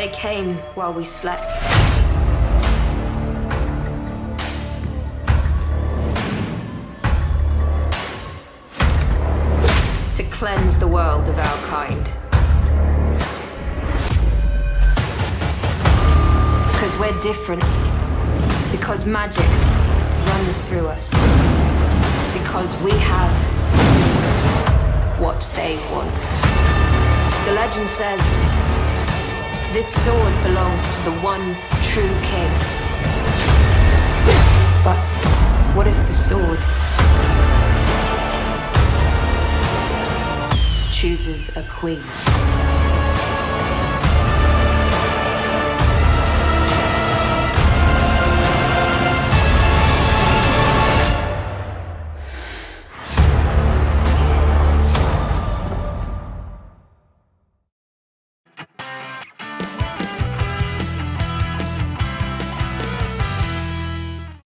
They came while we slept. To cleanse the world of our kind. Because we're different. Because magic runs through us. Because we have what they want. The legend says this sword belongs to the one true king. But what if the sword chooses a queen?